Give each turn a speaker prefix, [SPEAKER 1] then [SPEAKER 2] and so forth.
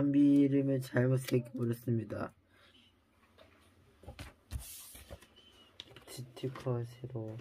[SPEAKER 1] 담비 이름을 잘못 새겨버렸습니다. 스티커 새로